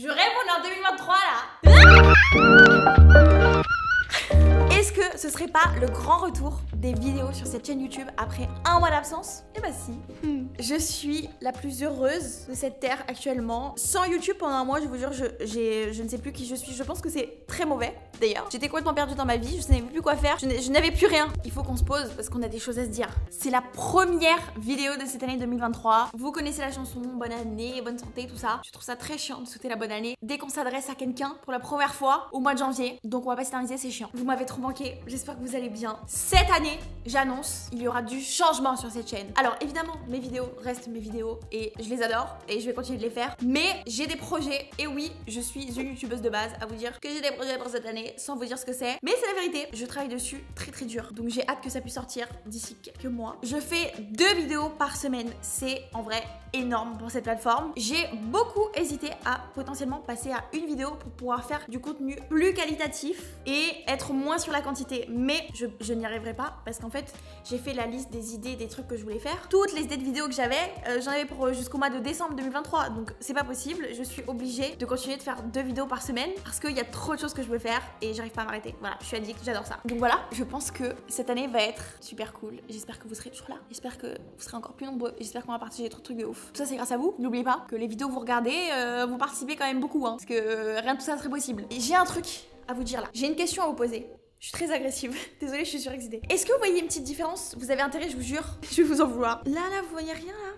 Je rêve, on est en 2023 là. Est-ce que ce serait pas le grand retour des vidéos sur cette chaîne YouTube après un mois d'absence Eh bah si Je suis la plus heureuse de cette terre actuellement. Sans YouTube pendant un mois, je vous jure, je, je ne sais plus qui je suis. Je pense que c'est très mauvais d'ailleurs. J'étais complètement perdue dans ma vie, je savais plus quoi faire, je n'avais plus rien. Il faut qu'on se pose parce qu'on a des choses à se dire. C'est la première vidéo de cette année 2023. Vous connaissez la chanson Bonne année, bonne santé, tout ça. Je trouve ça très chiant de souhaiter la bonne année dès qu'on s'adresse à quelqu'un pour la première fois au mois de janvier. Donc on va pas s'éterniser, c'est chiant. Vous m'avez trop manqué, j'espère que vous allez bien. Cette année, j'annonce, il y aura du changement sur cette chaîne. Alors évidemment, mes vidéos restent mes vidéos et je les adore et je vais continuer de les faire. Mais j'ai des projets et oui, je suis une youtubeuse de base à vous dire que j'ai des projets pour cette année sans vous dire ce que c'est. Mais c'est la vérité, je travaille dessus très très dur. Donc j'ai hâte que ça puisse sortir d'ici quelques mois. Je fais deux vidéos par semaine, c'est en vrai énorme pour cette plateforme. J'ai beaucoup hésité à potentiellement passer à une vidéo pour pouvoir faire du contenu plus qualitatif et être moins sur la quantité. Mais je, je n'y arriverai pas parce qu'en fait, j'ai fait la liste des idées, des trucs que je voulais faire. Toutes les idées de vidéos que j'avais, euh, j'en avais pour euh, jusqu'au mois de décembre 2023. Donc c'est pas possible. Je suis obligée de continuer de faire deux vidéos par semaine parce qu'il y a trop de choses que je veux faire et j'arrive pas à m'arrêter. Voilà, je suis addict, j'adore ça. Donc voilà, je pense que cette année va être super cool. J'espère que vous serez toujours là. J'espère que vous serez encore plus nombreux. J'espère qu'on va partager trop de trucs de ouf. Tout ça c'est grâce à vous. N'oubliez pas que les vidéos que vous regardez, euh, vous participez quand même beaucoup, hein, parce que rien de tout ça serait possible. J'ai un truc à vous dire là. J'ai une question à vous poser. Je suis très agressive. Désolée, je suis surexcitée. Est-ce que vous voyez une petite différence? Vous avez intérêt, je vous jure. Je vais vous en vouloir. Là, là, vous voyez rien là?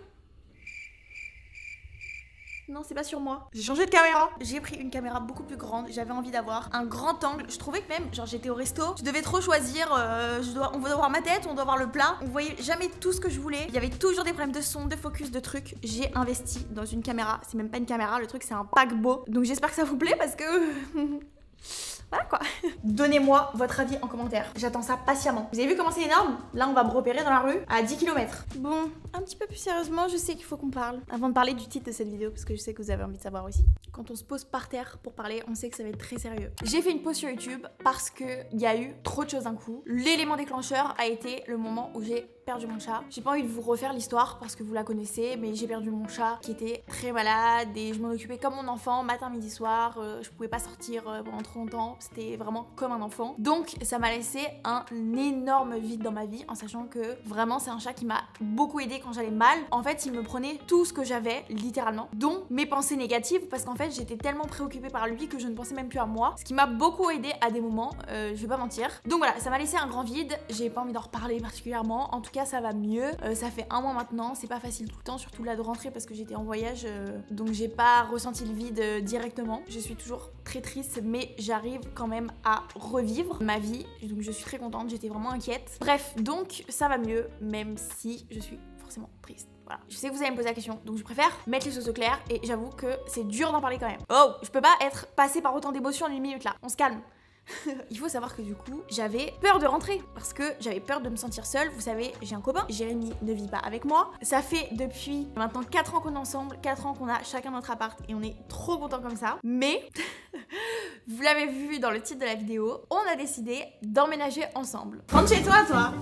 Non, c'est pas sur moi. J'ai changé de caméra. J'ai pris une caméra beaucoup plus grande. J'avais envie d'avoir un grand angle. Je trouvais que même, genre, j'étais au resto. Je devais trop choisir. euh, je dois, on doit voir ma tête, on doit voir le plat. On voyait jamais tout ce que je voulais. Il y avait toujours des problèmes de son, de focus, de trucs. J'ai investi dans une caméra. C'est même pas une caméra. Le truc, c'est un paquebot. Donc j'espère que ça vous plaît parce que. Voilà quoi. Donnez-moi votre avis en commentaire. J'attends ça patiemment. Vous avez vu comment c'est énorme? Là, on va me repérer dans la rue à 10 km. Bon, un petit peu plus sérieusement, je sais qu'il faut qu'on parle. Avant de parler du titre de cette vidéo, parce que je sais que vous avez envie de savoir aussi. Quand on se pose par terre pour parler, on sait que ça va être très sérieux. J'ai fait une pause sur YouTube parce que il y a eu trop de choses d'un coup. L'élément déclencheur a été le moment où j'ai perdu mon chat. J'ai pas envie de vous refaire l'histoire parce que vous la connaissez, mais j'ai perdu mon chat qui était très malade et je m'en occupais comme mon enfant, matin, midi, soir. Euh, je pouvais pas sortir euh, pendant trop longtemps. C'était vraiment comme un enfant. Donc ça m'a laissé un énorme vide dans ma vie en sachant que vraiment c'est un chat qui m'a beaucoup aidé quand j'allais mal. En fait, il me prenait tout ce que j'avais, littéralement, dont mes pensées négatives parce qu'en fait j'étais tellement préoccupée par lui que je ne pensais même plus à moi. Ce qui m'a beaucoup aidé à des moments, euh, je vais pas mentir. Donc voilà, ça m'a laissé un grand vide. J'ai pas envie d'en reparler particulièrement. En tout cas, ça va mieux. Euh, ça fait un mois maintenant. C'est pas facile tout le temps, surtout là de rentrer parce que j'étais en voyage. euh, donc j'ai pas ressenti le vide euh, directement. Je suis toujours très triste, mais j'arrive quand même à revivre ma vie. Donc je suis très contente. J'étais vraiment inquiète. Bref, donc ça va mieux, même si je suis forcément triste. Voilà. Je sais que vous allez me poser la question, donc je préfère mettre les choses au clair et j'avoue que c'est dur d'en parler quand même. Oh, je peux pas être passé par autant d'émotions en une minute là. On se calme. Il faut savoir que du coup, j'avais peur de rentrer parce que j'avais peur de me sentir seule. Vous savez, j'ai un copain, Jérémy ne vit pas avec moi. Ça fait depuis maintenant 4 ans qu'on est ensemble, 4 ans qu'on a chacun notre appart et on est trop contents comme ça. Mais, vous l'avez vu dans le titre de la vidéo, on a décidé d'emménager ensemble. Rentre chez toi, toi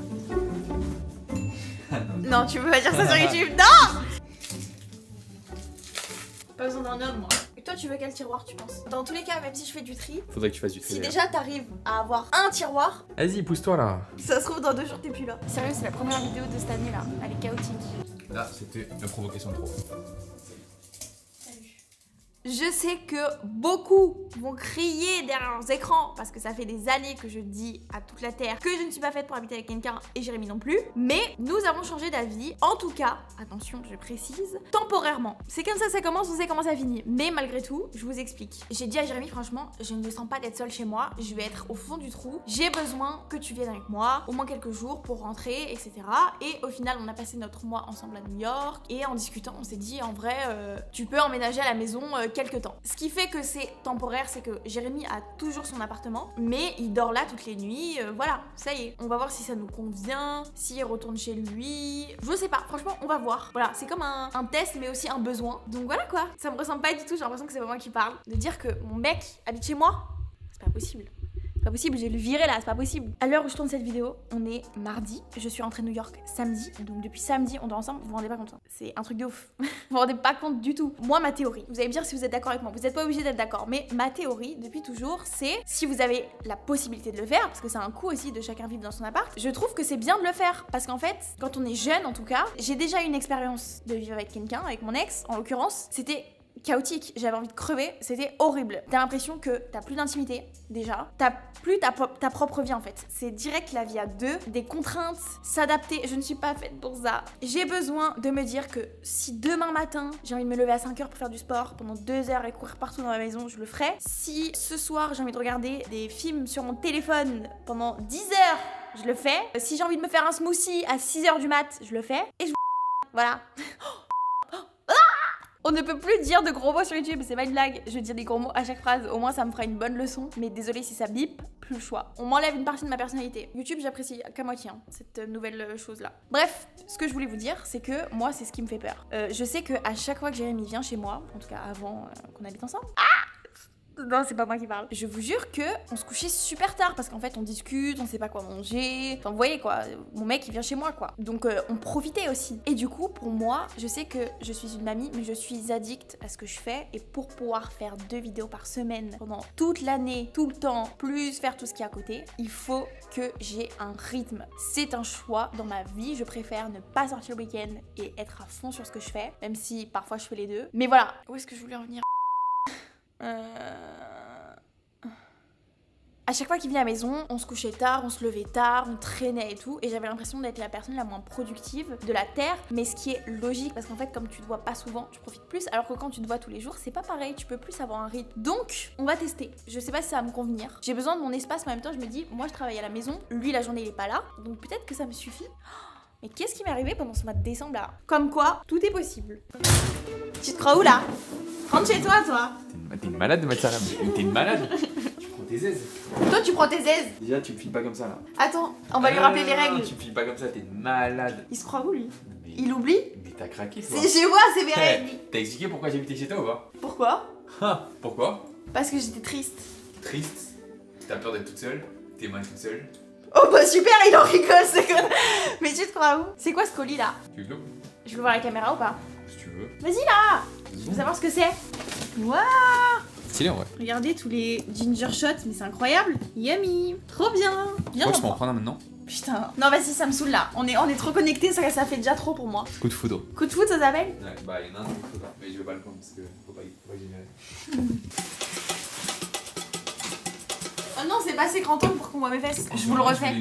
Non, tu peux pas dire ça sur YouTube, non Pas besoin d'un homme, moi. Toi, tu veux quel tiroir, tu penses? Dans tous les cas, même si je fais du tri, Faudrait que tu fasses du tri. si déjà t'arrives à avoir un tiroir, Vas-y, pousse-toi là. ça se trouve dans deux jours t'es plus là. Sérieux, c'est la première vidéo de cette année là. Elle est chaotique. Là, c'était la provocation de trop. Je sais que beaucoup vont crier derrière leurs écrans parce que ça fait des années que je dis à toute la terre que je ne suis pas faite pour habiter avec quelqu'un et Jérémy non plus. Mais nous avons changé d'avis. En tout cas, attention, je précise, temporairement. C'est comme ça que ça commence, on sait comment ça finit. Mais malgré tout, je vous explique. J'ai dit à Jérémy, franchement, je ne me sens pas d'être seule chez moi. Je vais être au fond du trou. J'ai besoin que tu viennes avec moi, au moins quelques jours pour rentrer, etc. Et au final, on a passé notre mois ensemble à New York. Et en discutant, on s'est dit, en vrai, euh, tu peux emménager à la maison euh, temps. Ce qui fait que c'est temporaire, c'est que Jérémy a toujours son appartement, mais il dort là toutes les nuits. euh, voilà, ça y est. On va voir si ça nous convient, s'il retourne chez lui. Je sais pas, franchement, on va voir. Voilà, c'est comme un, un test, mais aussi un besoin. Donc voilà quoi. Ça me ressemble pas du tout, j'ai l'impression que c'est pas moi qui parle. De dire que mon mec habite chez moi, c'est pas possible. Pas possible, j'ai le viré là, c'est pas possible. À l'heure où je tourne cette vidéo, on est mardi. Je suis rentrée New York samedi. Donc depuis samedi, on dort ensemble. Vous vous rendez pas compte. hein. C'est un truc de ouf. vous vous rendez pas compte du tout. Moi, ma théorie, vous allez me dire si vous êtes d'accord avec moi. Vous êtes pas obligé d'être d'accord. Mais ma théorie, depuis toujours, c'est si vous avez la possibilité de le faire, parce que c'est un coup aussi de chacun vivre dans son appart, je trouve que c'est bien de le faire. Parce qu'en fait, quand on est jeune en tout cas, j'ai déjà eu une expérience de vivre avec quelqu'un, avec mon ex en l'occurrence. C'était chaotique, j'avais envie de crever, c'était horrible. T'as l'impression que t'as plus d'intimité, déjà. T'as plus ta, propre vie en fait. C'est direct la vie à deux, des contraintes, s'adapter. Je ne suis pas faite pour ça. J'ai besoin de me dire que si demain matin j'ai envie de me lever à 5 heures pour faire du sport pendant 2 heures et courir partout dans ma maison, je le ferai. Si ce soir j'ai envie de regarder des films sur mon téléphone pendant 10 heures, je le fais. Si j'ai envie de me faire un smoothie à 6 heures du mat, je le fais. Et je voilà. On ne peut plus dire de gros mots sur YouTube, c'est pas une blague. Je dis des gros mots à chaque phrase, au moins ça me fera une bonne leçon. Mais désolé si ça bip, plus le choix. On m'enlève une partie de ma personnalité. YouTube, j'apprécie qu'à moitié hein, cette nouvelle chose-là. Bref, ce que je voulais vous dire, c'est que moi, c'est ce qui me fait peur. Euh, je sais que à chaque fois que Jérémy vient chez moi, en tout cas avant euh, qu'on habite ensemble, non, c'est pas moi qui parle. Je vous jure que on se couchait super tard parce qu'en fait on discute, on sait pas quoi manger. Enfin, vous voyez quoi, mon mec il vient chez moi quoi. Donc euh, on profitait aussi. Et du coup, pour moi, je sais que je suis une mamie, mais je suis addict à ce que je fais. Et pour pouvoir faire deux vidéos par semaine pendant toute l'année, tout le temps, plus faire tout ce qui est à côté, il faut que j'ai un rythme. C'est un choix dans ma vie. Je préfère ne pas sortir le week-end et être à fond sur ce que je fais, même si parfois je fais les deux. Mais voilà. Où est-ce que je voulais en venir? Euh... À chaque fois qu'il venait à la maison, on se couchait tard, on se levait tard, on traînait et tout, et j'avais l'impression d'être la personne la moins productive de la Terre, mais ce qui est logique, parce qu'en fait, comme tu te vois pas souvent, tu profites plus, alors que quand tu te vois tous les jours, c'est pas pareil, tu peux plus avoir un rythme. Donc, on va tester. Je sais pas si ça va me convenir. J'ai besoin de mon espace, mais en même temps, je me dis, moi je travaille à la maison, lui la journée il est pas là, donc peut-être que ça me suffit. Mais qu'est-ce qui m'est arrivé pendant ce mois de décembre là? Comme quoi, tout est possible. Tu te crois où là? Rentre chez toi, toi T'es une- malade de mettre ça là. Mais T'es une malade. tu prends tes aises. Toi, tu prends tes aises Déjà, tu me files pas comme ça là. Attends, on va lui rappeler non, les non, règles. non, Tu me files pas comme ça, t'es une malade. Il se croit où lui Mais, Il oublie mais t'as craqué toi. C'est chez moi, c'est mes Eh, règles. T'as expliqué pourquoi j'habitais chez toi ou pas Pourquoi Ah, Pourquoi Parce que j'étais triste. Triste. T'as peur d'être toute seule. T'es mal toute seule. Oh bah super, il en rigole, c'est quoi Mais tu te crois où C'est quoi ce colis là Tu veux Je veux voir la caméra ou pas Si tu veux. Vas-y là Je veux savoir ce que c'est? Waouh Stylé en vrai. Regardez tous les ginger shots, mais c'est incroyable. Yummy Trop bien Pourquoi je j'en peux en prends. prendre un maintenant? Putain. Non, vas-y, ça me saoule là. On est, on est trop connectés, ça, ça fait déjà trop pour moi. Coup de foudre. Coup de foot, ça s'appelle? Ouais, bah il y en a un coup de foudre. Mais je vais pas le prendre parce que faut pas, faut pas générer. Oh non, c'est pas assez grand temps pour qu'on voit mes fesses. Je vous le refais.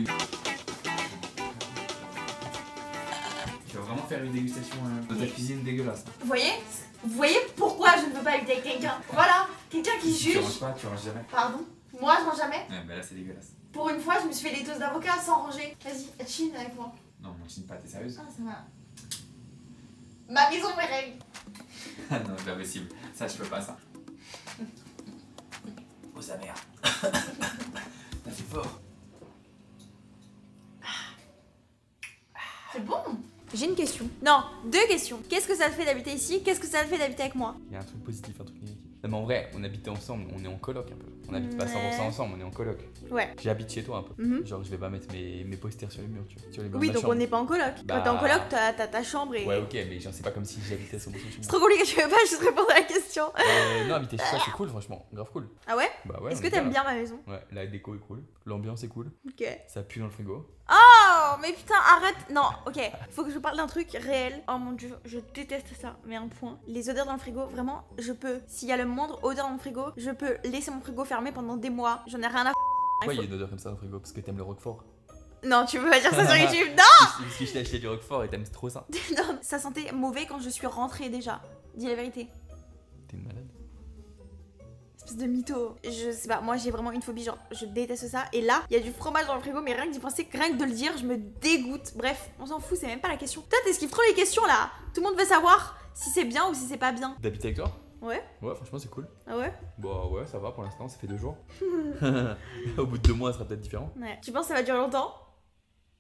Tu vas vraiment faire une dégustation euh, de ta cuisine dégueulasse. Vous voyez? Vous voyez pourquoi je ne veux pas habiter avec quelqu'un? Voilà, quelqu'un qui Tu juge. ranges pas, tu ranges jamais. Pardon? Moi, je range jamais? Ouais, bah là c'est dégueulasse. Pour une fois, je me suis fait des toasts d'avocat sans ranger. Vas-y, chine avec moi. Non, mon chine pas, t'es sérieuse? Ah, ça va. Ma maison, mes règles. Ah non, c'est pas possible. Ça, je peux pas ça. Oh sa mère. C'est fort. C'est bon. J'ai une question. Non, deux questions. Qu'est-ce que ça te fait d'habiter ici? Qu'est-ce que ça te fait d'habiter avec moi? Il y a un truc positif, un truc négatif. Non, mais en vrai, on habitait ensemble, on est en coloc un peu. On habite pas 100% Ouais. ensemble, on est en coloc. Ouais. J'habite chez toi un peu. Mhm. Genre, je vais pas mettre mes, mes posters sur les murs, tu vois. Sur les murs Oui, donc chambre. on n'est pas en coloc. Bah- Quand t'es en coloc, t'as ta chambre et. Ouais, ok, mais genre, c'est pas comme si j'habitais 100% chez C'est moi. trop compliqué, tu veux pas juste répondre à la question. Euh, non, habiter chez toi, c'est cool, franchement. Grave cool. Ah ouais? Bah ouais. Est-ce que t'aimes bien ma maison? Ouais, la déco est cool. L'ambiance est cool. Ok. Ça pue dans le frigo. Oh, mais putain, arrête. Non, ok. Faut que je parle d'un truc réel. Oh mon dieu, je déteste ça. Mais un point. Les odeurs dans le frigo, vraiment, je peux. S'il y a le moindre odeur dans le frigo, je peux laisser mon frigo fermé pendant des mois. J'en ai rien à. f- Pourquoi il y a une odeur comme ça dans le frigo? Parce que t'aimes le roquefort. Non, tu peux pas dire ça sur YouTube. Non, Parce que je t'ai acheté du roquefort et t'aimes trop ça. non, ça sentait mauvais quand je suis rentrée déjà. Dis la vérité. T'es malade. Espèce de mytho. Je sais pas, moi j'ai vraiment une phobie, genre je déteste ça. Et là, il y a du fromage dans le frigo, mais rien que d'y penser, rien que de le dire, je me dégoûte. Bref, on s'en fout, c'est même pas la question. Toi, t'esquives trop les questions là. Tout le monde veut savoir si c'est bien ou si c'est pas bien. D'habiter avec toi? Ouais Ouais, franchement, c'est cool. Ah ouais? Bah ouais, ça va pour l'instant, ça fait deux jours. Au bout de deux mois, ça sera peut-être différent. Ouais. Tu penses que ça va durer longtemps?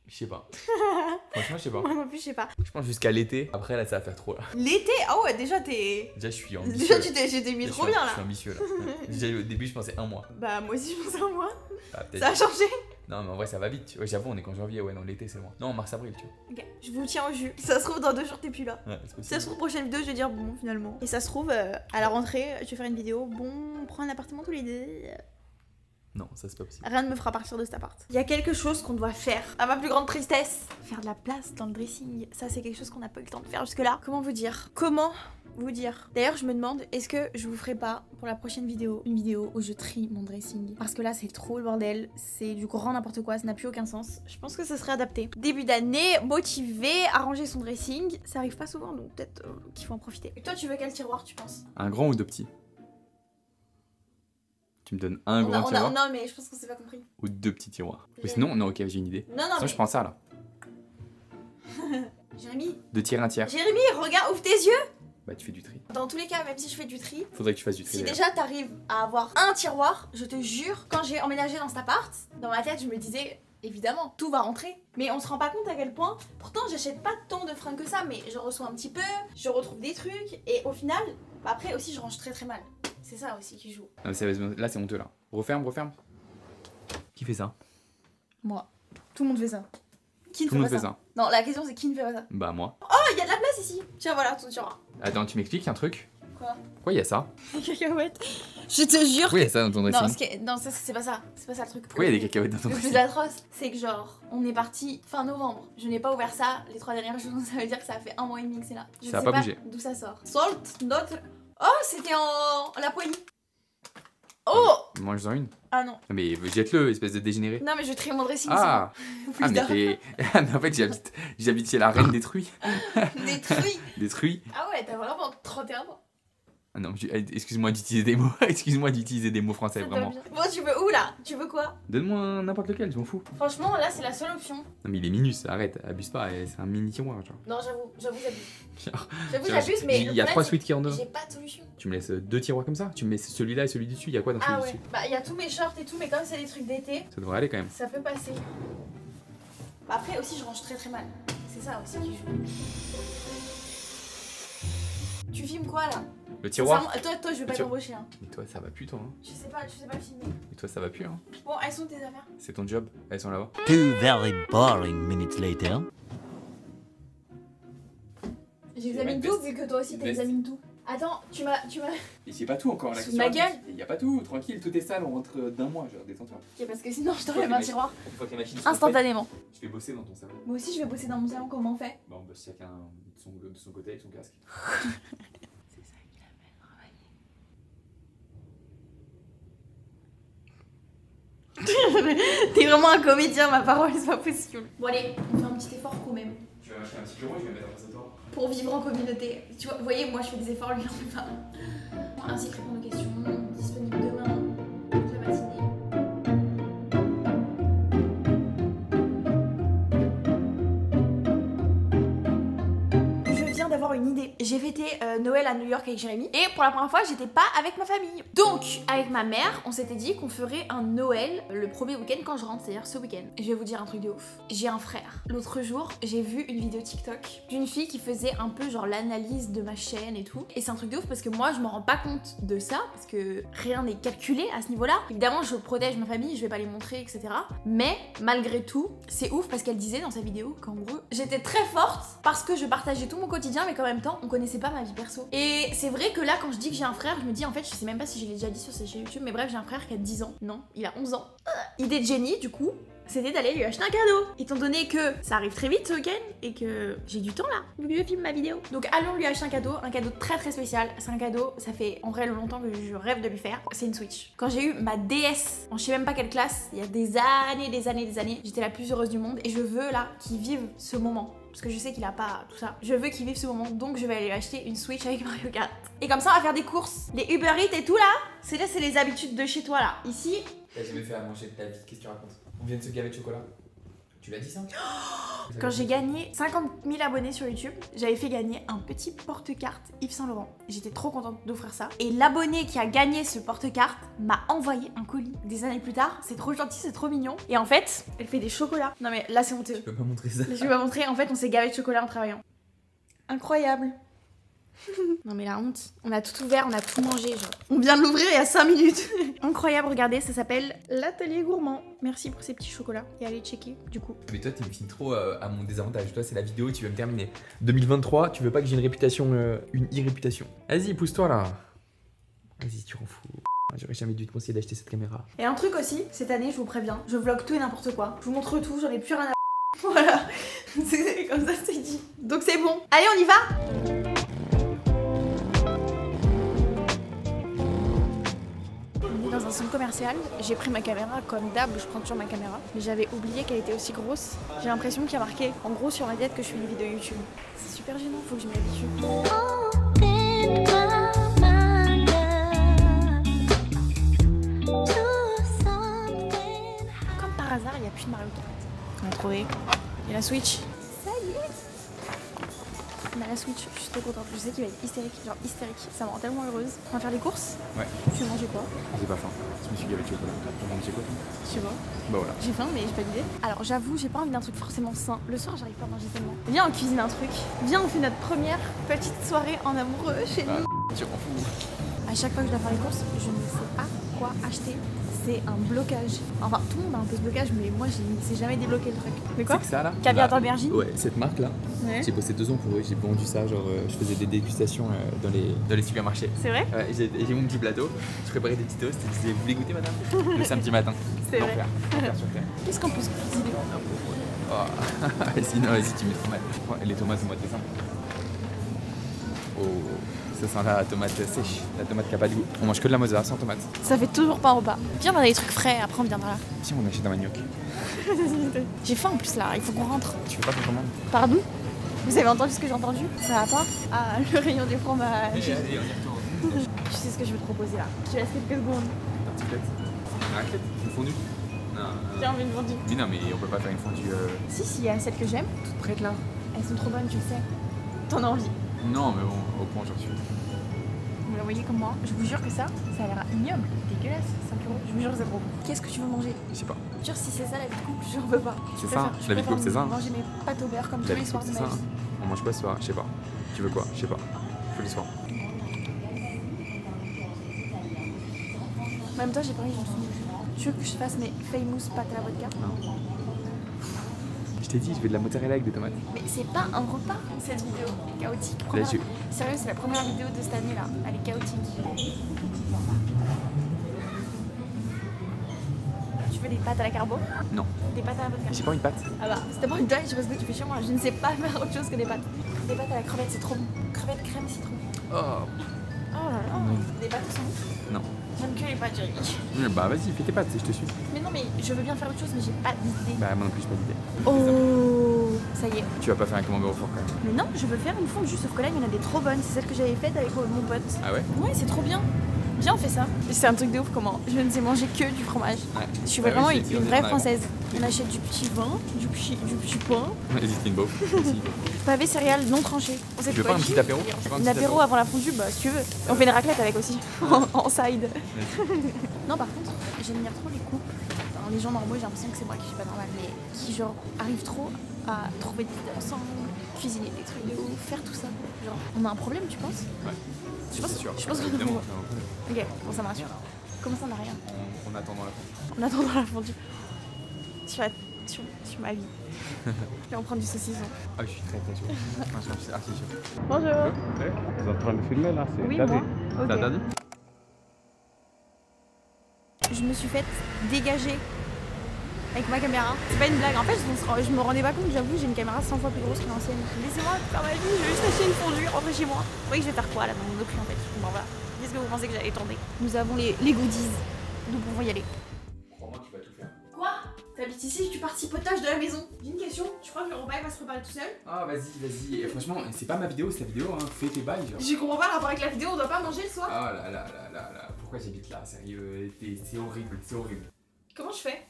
Je sais pas. Franchement, je sais pas. Moi non plus, je sais pas. Je pense jusqu'à l'été. Après, là, ça va faire trop là. L'été? Ah ouais, déjà t'es. Déjà, je suis ambitieux. Déjà tu t'es j'étais mis trop bien Je suis là. ambitieux là. Déjà, au début, je pensais un mois. Bah moi aussi je pensais à moi. Ah. Ça a changé. Non, mais en vrai, ça va vite. J'avoue, on est qu'en janvier. Ouais, non, l'été, c'est loin. Non, mars-avril, tu vois. Ok, je vous tiens au jus. Ça se trouve dans deux jours t'es plus là. Ouais, c'est Ça se trouve prochaine vidéo je vais dire bon finalement. Et ça se trouve euh, à la rentrée je vais faire une vidéo bon on prend un appartement tous les deux. Non, ça, c'est pas possible. Rien ne me fera partir de cet appart. Il y a quelque chose qu'on doit faire. À ma plus grande tristesse, faire de la place dans le dressing. Ça, c'est quelque chose qu'on n'a pas eu le temps de faire jusque-là. Comment vous dire? Comment vous dire? D'ailleurs, je me demande, est-ce que je vous ferai pas pour la prochaine vidéo une vidéo où je trie mon dressing? Parce que là, c'est trop le bordel. C'est du grand n'importe quoi. Ça n'a plus aucun sens. Je pense que ça serait adapté. Début d'année, motivé à ranger son dressing. Ça arrive pas souvent, donc peut-être euh, qu'il faut en profiter. Et toi, tu veux quel tiroir, tu penses? Un grand ou deux petits? Tu me donnes un On a- grand on a- tiroir Non, mais je pense qu'on s'est pas compris. ou deux petits tiroirs Ou sinon, non, ok, j'ai une idée. Non, non, Sinon, mais... je prends ça là. Jérémy, Deux tiers, un tiers. Jérémy, regarde, ouvre tes yeux Bah, tu fais du tri. Dans tous les cas, même si je fais du tri, Faudrait que tu fasses du tri. si déjà t'arrives à avoir un tiroir, je te jure, quand j'ai emménagé dans cet appart, dans ma tête, je me disais, évidemment, tout va rentrer. Mais on se rend pas compte à quel point, pourtant j'achète pas tant de fringues que ça, mais je reçois un petit peu, je retrouve des trucs, et au final, bah après aussi, je range très très mal. C'est ça aussi qui joue. Non, mais sérieusement, là, c'est honteux là. Referme, referme. Qui fait ça Moi. Tout le monde fait ça. Qui ne Tout fait le pas monde fait ça, ça. Non, la question c'est qui ne fait pas ça Bah, moi. Oh, il y a de la place ici Tiens, voilà, ton tiroir. Attends, tu m'expliques un truc Quoi Pourquoi il y a ça Cacahuètes. Je te jure Pourquoi il y a ça dans ton Non, dressing ce qui est- non, ça c'est pas ça. C'est pas ça le truc. Pourquoi il y a des cacahuètes dans ton Le plus dressing atroce, c'est que genre, on est parti fin novembre. Je n'ai pas ouvert ça les trois dernières jours, ça veut dire que ça fait un mois et demi que c'est là. Je Ça a sais pas pas bougé. D'où ça sort Salt, note. Oh, c'était en la poignée. Oh Mange-en une. Ah non. Mais jette-le, espèce de dégénéré. Non, mais je trie mon dressing. Ah Ah, mais tard. t'es. Ah, mais en fait, j'habite, j'habite chez la reine des truies. Détruit. Des truies Ah ouais, t'as vraiment 31 ans. Ah non, je- excuse-moi d'utiliser des mots. excuse-moi d'utiliser des mots français, vraiment. Bon, tu veux où là? Tu veux quoi? Donne-moi n'importe lequel, je m'en fous. Franchement, là, c'est la seule option. Non, mais il est minus, arrête, abuse pas, eh, c'est un mini tiroir, genre. Non, j'avoue, j'avoue, j'abuse. J'avoue, j'abuse, mais. Il y a trois sweet qui en dedans. J'ai pas de solution. Tu me laisses deux tiroirs comme ça? Tu me mets celui-là et celui du dessus, il y a quoi dans celui Ah ouais. dessus? Bah, il y a tous mes shorts et tout, mais comme c'est des trucs d'été, Ça devrait aller quand même. ça peut passer. Bah, après aussi, je range très très mal. C'est ça aussi qui joue. Tu filmes quoi là? Le tiroir Toi, toi, je vais pas t'embaucher. Hein. Mais toi, ça va plus, toi. Hein. Je sais pas, je sais pas filmer. Mais toi, ça va plus, hein. Bon, elles sont tes affaires. C'est ton job, elles sont là-bas. Two very boring minutes later. J'examine tout vu que toi aussi t'examines tout. Attends, tu m'as. Tu m'as. Et c'est pas tout encore, Sous question. ma gueule Il y a pas tout, tranquille, tout est sale, on rentre d'un mois, genre, détends-toi. Ok, parce que sinon je t'enlève un tiroir. Instantanément. je vais bosser dans ton salon. Moi aussi, je vais bosser dans mon salon, comment on fait? Bah, on bosse chacun de son, de son côté avec son casque. C'est ça qui la fait travailler. T'es vraiment un comédien, ma parole, c'est pas possible. Bon, allez, on fait un petit effort quand même. Tu vas m'acheter un petit bureau, je vais mettre face à toi. Pour vivre en communauté. Tu vois, vous voyez, moi je fais des efforts, lui en fait pas. Ainsi que répondre aux questions, à New York avec Jérémy et pour la première fois, j'étais pas avec ma famille. Donc, avec ma mère, on s'était dit qu'on ferait un Noël le premier week-end quand je rentre, c'est-à-dire ce week-end. Je vais vous dire un truc de ouf. J'ai un frère. L'autre jour, j'ai vu une vidéo TikTok d'une fille qui faisait un peu genre l'analyse de ma chaîne et tout. Et c'est un truc de ouf parce que moi, je me rends pas compte de ça parce que rien n'est calculé à ce niveau-là. Évidemment, je protège ma famille, je vais pas les montrer, etc. Mais malgré tout, c'est ouf parce qu'elle disait dans sa vidéo qu'en gros, j'étais très forte parce que je partageais tout mon quotidien, mais qu'en même temps, on connaissait pas ma vie perso. Et c'est vrai que là, quand je dis que j'ai un frère, je me dis en fait, je sais même pas si je l'ai déjà dit sur sa chaîne YouTube, mais bref, j'ai un frère qui a 10 ans. Non, il a 11 ans. Euh, idée de génie, du coup, c'était d'aller lui acheter un cadeau. Étant donné que ça arrive très vite ce week-end et que j'ai du temps là, vu que je filme ma vidéo. Donc allons lui acheter un cadeau, un cadeau très très spécial. C'est un cadeau, ça fait en vrai longtemps que je rêve de lui faire. C'est une Switch. Quand j'ai eu ma DS, en je sais même pas quelle classe, il y a des années, des années, des années, j'étais la plus heureuse du monde et je veux là qu'il vive ce moment. Parce que je sais qu'il a pas tout ça. Je veux qu'il vive ce moment, donc je vais aller acheter une Switch avec Mario Kart. Et comme ça, on va faire des courses. Les Uber Eats et tout là, c'est là, c'est les habitudes de chez toi là. Ici, T'as jamais fait à manger de ta vie, qu'est-ce que tu racontes? On vient de se gaver de chocolat. Tu l'as dit ça? Quand j'ai gagné 50 000 abonnés sur YouTube, j'avais fait gagner un petit porte-carte Yves Saint Laurent. J'étais trop contente d'offrir ça. Et l'abonné qui a gagné ce porte-carte m'a envoyé un colis des années plus tard. C'est trop gentil, c'est trop mignon. Et en fait, elle fait des chocolats. Non mais là c'est honteux. Tu peux pas montrer ça Je vais vous montrer, en fait on s'est gavé de chocolat en travaillant. Incroyable. non mais la honte. On a tout ouvert, on a tout mangé genre. On vient de l'ouvrir il y a 5 minutes. Incroyable, regardez, ça s'appelle l'atelier gourmand. Merci pour ces petits chocolats. Et allez checker du coup. Mais toi, tu me filmes trop euh, à mon désavantage. Toi, c'est la vidéo, tu veux me terminer. 2023, tu veux pas que j'ai une réputation, euh, une irréputation? Vas-y, pousse-toi là. Vas-y, tu rends fou. J'aurais jamais dû te conseiller d'acheter cette caméra. Et un truc aussi, cette année, je vous préviens, je vlog tout et n'importe quoi. Je vous montre tout, j'en ai plus rien à. Voilà, c'est comme ça, c'est dit. Donc c'est bon. Allez, on y va un centre commercial. J'ai pris ma caméra, comme d'hab, je prends toujours ma caméra. Mais j'avais oublié qu'elle était aussi grosse. J'ai l'impression qu'il y a marqué, en gros, sur ma tête que je fais une vidéo YouTube. C'est super gênant, faut que je m'y habitue. Comme par hasard, il n'y a plus de Mario Kart. On a trouvé. Il y a la Switch. Ça y est On a la Switch, je suis trop contente. Je sais qu'il va être hystérique, genre hystérique. Ça me rend tellement heureuse. On va faire les courses Ouais. Tu veux manger quoi? J'ai pas faim. Je me suis gavé de chocolat. T'as mangé quoi Je sais pas. Bah voilà. J'ai faim, mais j'ai pas d'idée. Alors j'avoue, j'ai pas envie d'un truc forcément sain. Le soir, j'arrive pas à manger tellement. Viens, on cuisine un truc. Viens, on fait notre première petite soirée en amoureux chez nous. Tu rends fou. À chaque fois que je dois faire les courses, je ne sais pas quoi acheter. C'est un blocage. Enfin, tout le monde a un peu ce blocage, mais moi, je ne sais jamais débloquer le truc. Mais quoi C'est ça là Caviar d'aubergine Ouais, cette marque là. Ouais. J'ai bossé deux ans pour eux. J'ai vendu ça. Genre, euh, je faisais des dégustations euh, dans, les, dans les supermarchés. C'est vrai Ouais, j'ai j'ai mon petit plateau, je préparais des petits toasts et je disais Vous voulez goûter madame? Le samedi matin. C'est vrai. Qu'est-ce qu'on peut se cuisiner? Oh. vas-y, non, vas-y, tu mets tomates. Ouais, les tomates au mois de décembre. Oh, ça sent la tomate sèche, la tomate qui a pas de goût. On mange que de la mozza sans tomate. Ça fait toujours pas un repas. Viens, on a des trucs frais, après on viendra là. Si on achète un manioc, J'ai faim en plus là, il faut qu'on rentre. tu veux pas qu'on commande Pardon Vous avez entendu ce que j'ai entendu Ça va pas Ah, le rayon des fromages. Tu sais ce que je vais te proposer là. Je te laisse quelques secondes. Tartiflette. Une raclette Une fondue. J'ai envie de fondue. Mais non, mais on peut pas faire une fondue euh, Si, si, il y a celles que j'aime. toute prête là. Elles sont trop bonnes, tu le sais. T'en as envie. Non, mais bon, au point j'en suis. Vous la voyez comme moi. Je vous jure que ça, ça a l'air ignoble, dégueulasse. 5 euros. Je vous jure que c'est trop bon. Qu'est-ce que tu veux manger? Je sais pas. Je jure, si c'est ça la vie de couple, je veux pas. Je C'est préfère- ça, je la vie de couple, c'est ça. Manger mes pâtes au beurre comme tous les soirs de c'est ma ça. vie. On mange quoi ce soir Je sais pas. Tu veux quoi? Je sais pas. Tous les soirs. En même temps, j'ai pas envie d'une fondue. Tu veux que je fasse mes famous pâtes à la vodka? Je t'ai dit, je fais de la mozzarella avec des tomates. Mais c'est pas un repas, cette vidéo. Elle est chaotique. Là, Première- je- Sérieux, c'est la première vidéo de cette année là. Elle est chaotique. Tu veux des pâtes à la carbo? Non. Des pâtes à la vodka J'ai pas une pâte. Ah bah, c'était pas une dingue, je sais pas ce que tu fais chez moi. Je ne sais pas faire autre chose que des pâtes. Des pâtes à la crevette, c'est trop bon. Crevette, crème, citron. Oh. Oh là là. Des pâtes au sang. Non. Les pâtes. Bah vas-y, fais tes pâtes, je te suis. Mais non, mais je veux bien faire autre chose, mais j'ai pas d'idée. Bah moi non plus, j'ai pas d'idée. Oh, ça y est. Tu vas pas faire un camembert au four quand même. Mais non, je veux faire une fondue, sauf que là, il y en a des trop bonnes. C'est celle que j'avais faite avec mon pote. Ah ouais? Ouais, c'est trop bien. Viens, on fait ça. C'est un truc de ouf comment je ne sais manger que du fromage. Ouais. Je suis vraiment oui, une, vraie française. On achète du petit vin, du petit, du petit pain, Vas-y, c'est une beauf. Aussi. pavé céréales non tranché. On sait Tu veux pas un petit apéro un apéro avant la fondue, bah si tu veux. On fait une raclette avec aussi, en, en side. non, par contre, j'admire trop les couples. Enfin, les gens normaux, j'ai l'impression que c'est moi qui suis pas normale, mais qui genre arrivent trop à trouver des idées ensemble, cuisiner des trucs de ouf, faire tout ça. Genre, on a un problème, tu penses? Ouais. Je pense- C'est sûr. je pense a Évidemment, on Ok, bon, ça me rassure. Comment ça, on n'a rien On- On attend dans la fondue. En attendant la fondue. Sur, la- sur, sur ma vie. Et on prend du saucisson. Ah, je suis très très chaud. Je suis archi chaud. Bonjour. Vous êtes en train de filmer là, c'est Oui, interdit. moi. T'as Ok. interdit Je me suis faite dégager avec ma caméra. C'est pas une blague. En fait, je me, rendais pas compte, j'avoue, j'ai une caméra 100 fois plus grosse que l'ancienne. Laissez-moi faire ma vie, je vais juste acheter une fondue, rentrer chez moi. Vous voyez que je vais faire quoi là dans mon autre en fait? Bon voilà. Qu'est-ce que vous pensez que j'allais tourner Nous avons les, les goodies. Nous pouvons y aller. Crois-moi, tu vas tout faire. Quoi? T'habites ici, tu participes au tâche de la maison. J'ai une question, tu crois que le repas va se préparer tout seul? Ah, vas-y, vas-y. Et franchement, c'est pas ma vidéo, c'est ta vidéo, hein. Fais tes bails, genre. Je comprends pas le rapport avec la vidéo, on doit pas manger le soir. Ah là là là là là. Pourquoi j'habite là Sérieux, c'est horrible, c'est horrible. Comment je fais?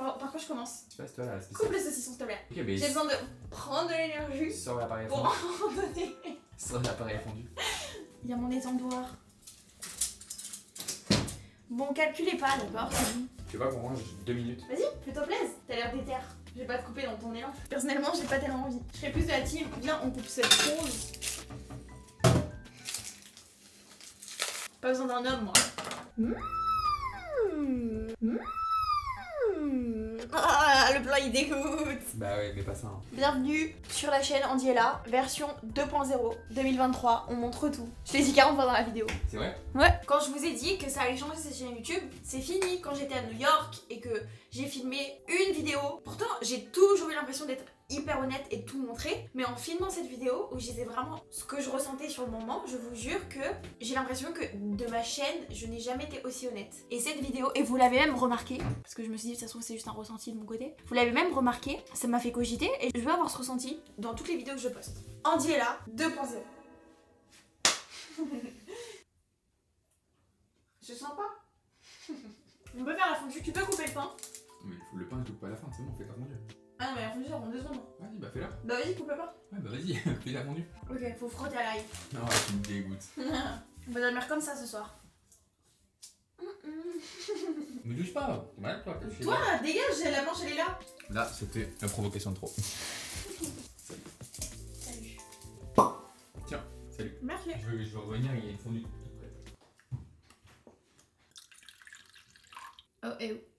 Par, par quoi je commence. Toi là, Coupe le saucisson, s'il te plaît. J'ai besoin de prendre de l'énergie sors l'appareil pour fondu. en donner. Sors l'appareil fondu. Il y a mon étendoir. Bon, calculez pas, d'accord? Tu vois qu'on range deux minutes. Vas-y, fais-toi plaisir. T'as l'air déter. Je vais pas te couper dans ton élan. Personnellement, j'ai pas tellement envie. Je serais plus de la team. Viens, on coupe cette rose. Pas besoin d'un homme, moi. Mmh. Mmh. Il dégoûte. Bah ouais, mais pas ça. hein. Bienvenue sur la chaîne Andiella, version 2.0 2023. On montre tout. Je l'ai dit 40 fois dans la vidéo. C'est vrai? Ouais. Quand je vous ai dit que ça allait changer cette chaîne YouTube, c'est fini. Quand j'étais à New York et que j'ai filmé une vidéo, pourtant j'ai toujours eu l'impression d'être hyper honnête et tout montrer, mais en filmant cette vidéo où j'étais vraiment ce que je ressentais sur le moment, je vous jure que j'ai l'impression que de ma chaîne, je n'ai jamais été aussi honnête. Et cette vidéo, et vous l'avez même remarqué, parce que je me suis dit, ça se trouve c'est juste un ressenti de mon côté, vous l'avez même remarqué, ça m'a fait cogiter et je veux avoir ce ressenti dans toutes les vidéos que je poste. Andy est là, 2.0. Je sens pas. On peut faire la fondue, tu peux couper le pain. Mais le pain, je coupe pas à la fin, c'est bon, fais ta fondue. Ah non, mais la fondue ça prend deux secondes. Vas-y, bah fais-la. Bah vas-y, coupe pain. Ouais, bah vas-y, fais la fondue. Ok, faut frotter à l'ail. Non, tu me dégoûtes. On va dormir comme ça ce soir. Me touche pas, t'es malade toi, Toi, dégage, la manche, elle est là. Là, c'était la provocation de trop. Salut. Tiens, salut. Merci. Je veux, je veux revenir, il y a une fondue. Oh, et oh.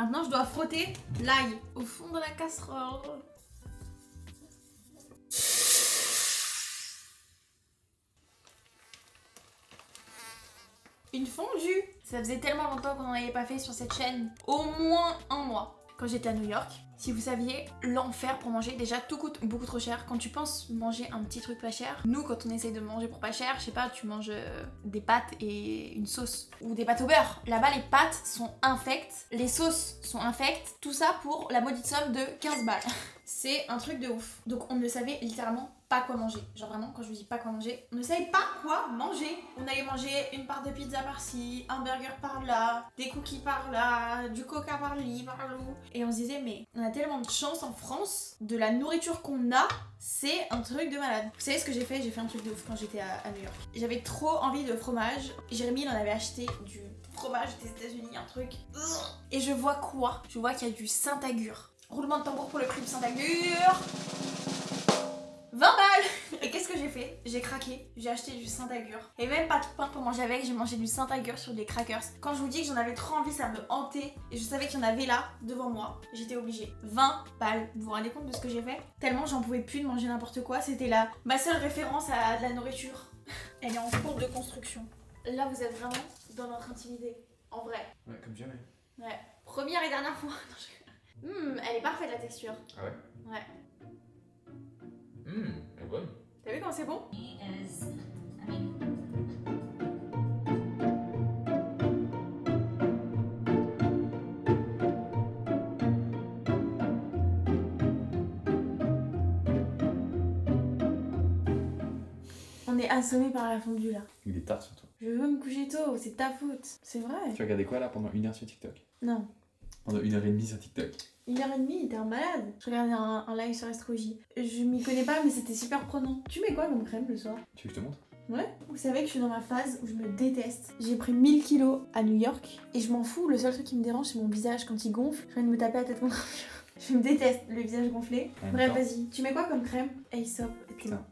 Maintenant, je dois frotter l'ail au fond de la casserole. Une fondue Ça faisait tellement longtemps qu'on n'en avait pas fait sur cette chaîne. Au moins un mois. Quand j'étais à New York, si vous saviez l'enfer pour manger, déjà tout coûte beaucoup trop cher. Quand tu penses manger un petit truc pas cher, nous quand on essaye de manger pour pas cher, je sais pas, tu manges euh, des pâtes et une sauce ou des pâtes au beurre. Là-bas les pâtes sont infectes, les sauces sont infectes, tout ça pour la maudite somme de 15 balles. C'est un truc de ouf. Donc on ne savait littéralement pas quoi manger. Genre vraiment, quand je vous dis pas quoi manger, on ne savait pas quoi manger. On allait manger une part de pizza par-ci, un burger par-là, des cookies par-là, du coca par-li, par-là. Et on se disait, mais on a tellement de chance en France, de la nourriture qu'on a, c'est un truc de malade. Vous savez ce que j'ai fait? J'ai fait un truc de ouf quand j'étais à, New York. J'avais trop envie de fromage. Jérémy, il en avait acheté du fromage des États-Unis, un truc. Et je vois quoi? Je vois qu'il y a du Saint-Agur. Roulement de tambour pour le prix du Saint-Agur. 20 balles Et qu'est-ce que j'ai fait? J'ai craqué, j'ai acheté du Saint-Agur. Et même pas de pain pour manger avec, j'ai mangé du Saint-Agur sur des crackers. Quand je vous dis que j'en avais trop envie, ça me hantait. Et je savais qu'il y en avait là, devant moi. J'étais obligée. 20 balles. Vous vous rendez compte de ce que j'ai fait? Tellement j'en pouvais plus de manger n'importe quoi. C'était là ma seule référence à de la nourriture. Elle est en cours de construction. Là, vous êtes vraiment dans notre intimité. En vrai. Ouais, comme jamais. Ouais. Première et dernière fois. Non, je- Hum, elle est parfaite la texture. Ah ouais? Ouais. Hum, elle est bonne. T'as vu comment c'est bon? On est assommé par la fondue là. Il est tard surtout. Je veux me coucher tôt, c'est ta faute. C'est vrai. Tu regardais quoi là pendant une heure sur TikTok? Non. Pendant une heure et demie sur TikTok. Une heure et demie, t'es un malade. Je regardais un, un live sur Astrologie. Je m'y connais pas, mais c'était super prenant. Tu mets quoi comme crème le soir? Tu veux que je te montre? Ouais. Vous savez que je suis dans ma phase où je me déteste. J'ai pris 1000 kilos à New York et je m'en fous. Le seul truc qui me dérange, c'est mon visage quand il gonfle. J'ai envie de me taper la tête contre. Je me déteste le visage gonflé. Bref, vas-y. Tu mets quoi comme crème? Aesop.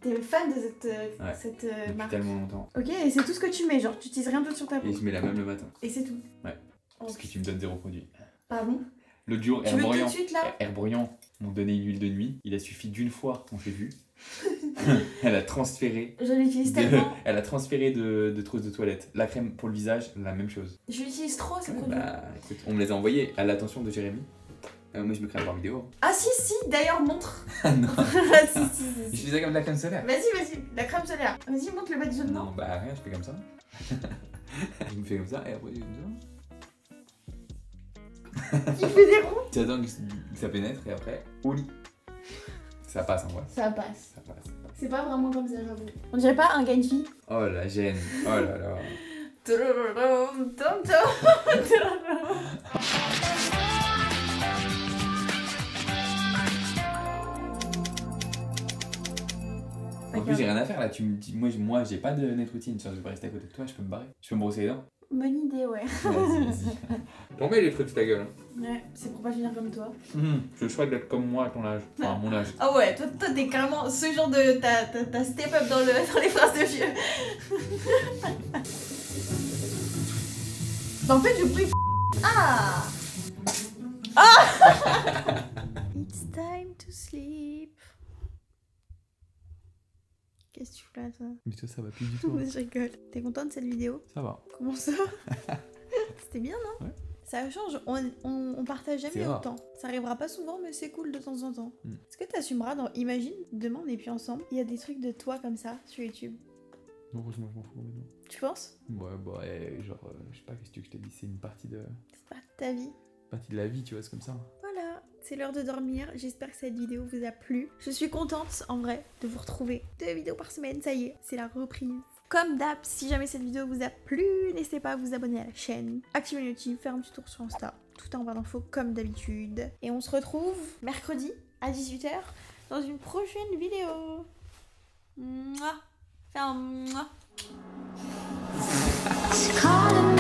T'es- fan de cette, euh, Ouais. cette euh, Depuis marque. tellement longtemps. Ok, et c'est tout ce que tu mets. Genre, tu utilises rien d'autre sur ta peau. Et je mets la même le matin. Et c'est tout. Ouais. Parce que tu me donnes zéro produit. Pardon? L'autre jour, Air Bruyant. suite là? Air Bruyant m'ont donné une huile de nuit. Il a suffi d'une fois qu'on s'est vu. Elle a transféré. Je l'utilise de- tellement. Elle a transféré de, de trousse de toilette. La crème pour le visage, la même chose. Je l'utilise trop ces produits. bah écoute, on me les a envoyés à l'attention de Jérémy. Euh, moi je me crée par vidéo. Ah si, si, d'ailleurs, montre. Ah non, Ah, si, si, si, je faisais comme de la crème solaire. Vas-y, vas-y, la crème solaire. Vas-y, montre le bas du. Non, bah rien, je fais comme ça. je me fais comme ça et après comme ça. Il fait des ronds. Tu attends que ça pénètre et après, au lit. Ça passe en vrai. Ça passe. Ça passe. C'est pas vraiment comme ça, j'avoue. On dirait pas un gain de vie. Oh la gêne. Oh là là. Là, tu me dis, moi, moi j'ai pas de net routine. Je vais rester à côté de toi, je peux me barrer. Je peux me brosser les dents. Bonne idée, ouais. Vas-y, les trucs de ta gueule hein Ouais, c'est pour pas finir comme toi. Je souhaite d'être comme moi à ton âge. Enfin, à mon âge. Ah ouais, toi, toi t'es carrément ce genre de. T'as step up dans, le, dans les phrases de vieux. en fait, je peux. Ah Ah It's time to sleep. Qu'est-ce que tu fais là, Mais toi, ça va plus du tout. hein. Je rigole. T'es content de cette vidéo Ça va. Comment ça C'était bien, non Ouais. Ça change, on, on, on partage jamais autant. Ça arrivera pas souvent, mais c'est cool de temps en temps. Mm. Est-ce que t'assumeras dans. Imagine, demain on est plus ensemble, il y a des trucs de toi comme ça sur YouTube. Non, franchement, je m'en fous. mais non. Tu penses Ouais, bah, eh, genre, euh, je sais pas, qu'est-ce que je t'ai dit, c'est une partie de, C'est pas ta vie. partie de la vie, tu vois, c'est comme ça. Voilà, c'est l'heure de dormir. J'espère que cette vidéo vous a plu. Je suis contente, en vrai, de vous retrouver. Deux vidéos par semaine, ça y est, c'est la reprise. Comme d'hab, si jamais cette vidéo vous a plu, n'hésitez pas à vous abonner à la chaîne, activer les notifs, faire un petit tour sur Insta. Tout en barre d'infos comme d'habitude. Et on se retrouve mercredi à 18h dans une prochaine vidéo. Mouah.